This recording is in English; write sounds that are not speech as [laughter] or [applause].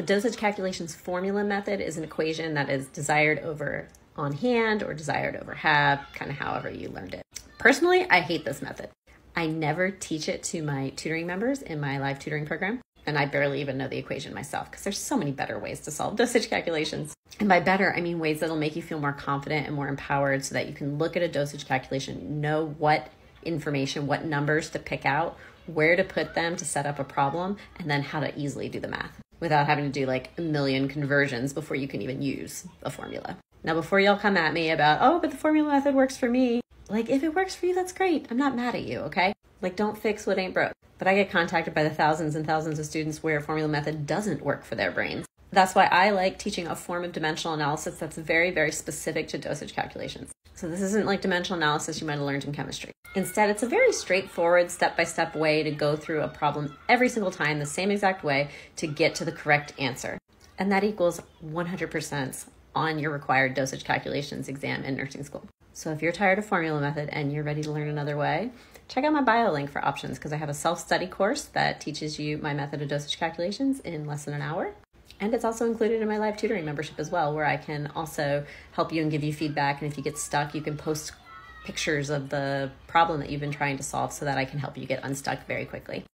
The dosage calculations formula method is an equation that is desired over on hand or desired over have, kind of however you learned it. Personally, I hate this method. I never teach it to my tutoring members in my live tutoring program. And I barely even know the equation myself because there's so many better ways to solve [laughs] dosage calculations. And by better, I mean ways that'll make you feel more confident and more empowered so that you can look at a dosage calculation, know what information, what numbers to pick out, where to put them to set up a problem, and then how to easily do the math without having to do like a million conversions before you can even use a formula. Now, before y'all come at me about, oh, but the formula method works for me, like if it works for you, that's great. I'm not mad at you, okay? Like, don't fix what ain't broke. But I get contacted by the thousands and thousands of students where formula method doesn't work for their brains. That's why I like teaching a form of dimensional analysis that's very, very specific to dosage calculations. So this isn't like dimensional analysis you might have learned in chemistry. Instead, it's a very straightforward step by step way to go through a problem every single time, the same exact way to get to the correct answer. And that equals 100% on your required dosage calculations exam in nursing school. So if you're tired of formula method and you're ready to learn another way, check out my bio link for options because I have a self-study course that teaches you my method of dosage calculations in less than an hour. And it's also included in my live tutoring membership as well, where I can also help you and give you feedback. And if you get stuck, you can post pictures of the problem that you've been trying to solve so that I can help you get unstuck very quickly.